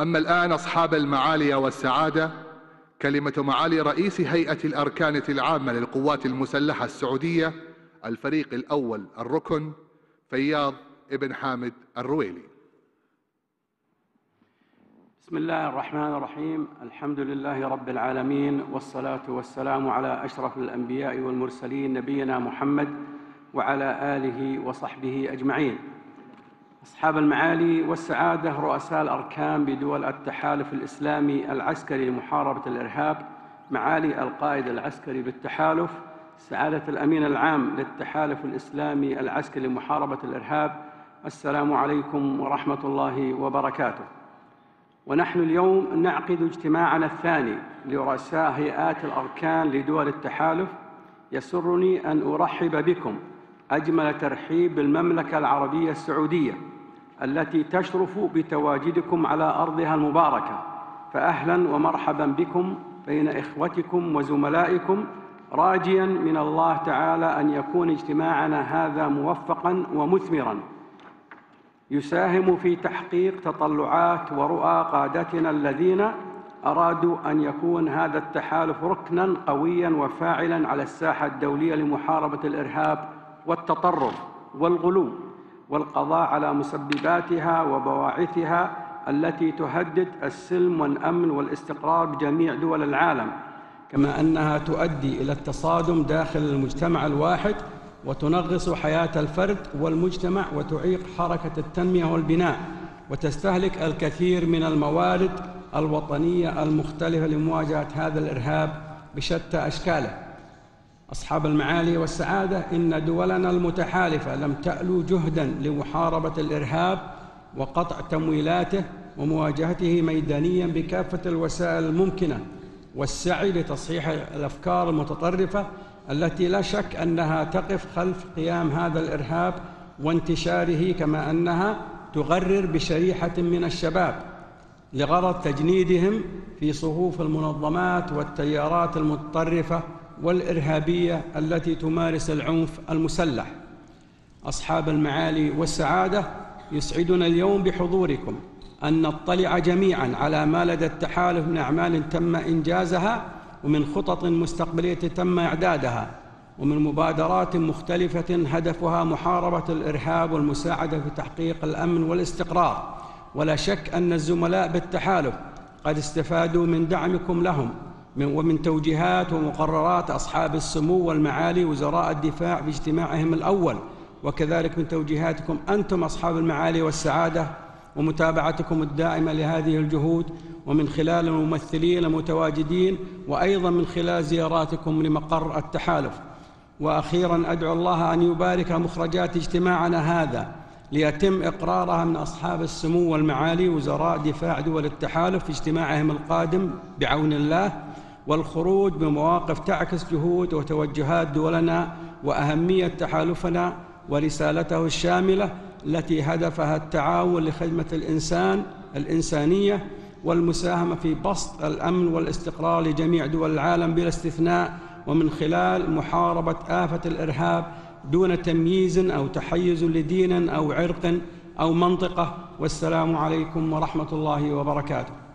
أما الآن أصحاب المعالي والسعادة كلمة معالي رئيس هيئة الأركان العامة للقوات المسلحة السعودية الفريق الأول الركن فياض ابن حامد الرويلي. بسم الله الرحمن الرحيم. الحمد لله رب العالمين والصلاة والسلام على أشرف الأنبياء والمرسلين نبينا محمد وعلى آله وصحبه أجمعين. أصحاب المعالي والسعادة رؤساء الأركان بدول التحالف الإسلامي العسكري لمحاربة الإرهاب معالي القائد العسكري بالتحالف سعادة الأمين العام للتحالف الإسلامي العسكري لمحاربة الإرهاب السلام عليكم ورحمة الله وبركاته. ونحن اليوم نعقد اجتماعنا الثاني لرؤساء هيئات الأركان لدول التحالف يسرني أن أرحب بكم. أجمل ترحيب بالمملكة العربية السعودية التي تشرف بتواجدكم على أرضها المباركة. فأهلا ومرحبا بكم بين إخوتكم وزملائكم. راجيا من الله تعالى أن يكون اجتماعنا هذا موفقا ومثمرا. يساهم في تحقيق تطلعات ورؤى قادتنا الذين أرادوا أن يكون هذا التحالف ركنا قويا وفاعلا على الساحة الدولية لمحاربة الإرهاب والتطرف والغلو والقضاء على مسبباتها وبواعثها التي تهدد السلم والأمن والاستقرار بجميع دول العالم كما أنها تؤدي إلى التصادم داخل المجتمع الواحد وتنغص حياة الفرد والمجتمع وتعيق حركة التنمية والبناء وتستهلك الكثير من الموارد الوطنية المختلفة لمواجهة هذا الإرهاب بشتى أشكاله. أصحاب المعالي والسعادة إن دولنا المتحالفة لم تألو جهدا لمحاربة الإرهاب وقطع تمويلاته ومواجهته ميدانيا بكافة الوسائل الممكنة والسعي لتصحيح الأفكار المتطرفة التي لا شك أنها تقف خلف قيام هذا الإرهاب وانتشاره كما أنها تغرر بشريحة من الشباب لغرض تجنيدهم في صفوف المنظمات والتيارات المتطرفة والإرهابية التي تمارس العنف المسلح. أصحاب المعالي والسعادة يسعدنا اليوم بحضوركم أن نطلع جميعا على ما لدى التحالف من أعمال تم إنجازها ومن خطط مستقبلية تم إعدادها ومن مبادرات مختلفة هدفها محاربة الإرهاب والمساعدة في تحقيق الأمن والاستقرار. ولا شك أن الزملاء بالتحالف قد استفادوا من دعمكم لهم. ومن توجيهات ومقررات أصحاب السمو والمعالي وزراء الدفاع في اجتماعهم الأول. وكذلك من توجيهاتكم أنتم أصحاب المعالي والسعادة ومتابعتكم الدائمة لهذه الجهود. ومن خلال الممثلين المتواجدين وأيضا من خلال زياراتكم لمقر التحالف. وأخيرا أدعو الله أن يبارك مخرجات اجتماعنا هذا ليتم إقرارها من أصحاب السمو والمعالي وزراء دفاع دول التحالف في اجتماعهم القادم بعون الله. والخروج بمواقف تعكس جهود وتوجهات دولنا وأهمية تحالفنا ورسالته الشاملة التي هدفها التعاون لخدمة الإنسان الإنسانية والمساهمة في بسط الأمن والاستقرار لجميع دول العالم بلا استثناء ومن خلال محاربة آفة الإرهاب دون تمييز أو تحيز لدين أو عرق أو منطقة والسلام عليكم ورحمة الله وبركاته.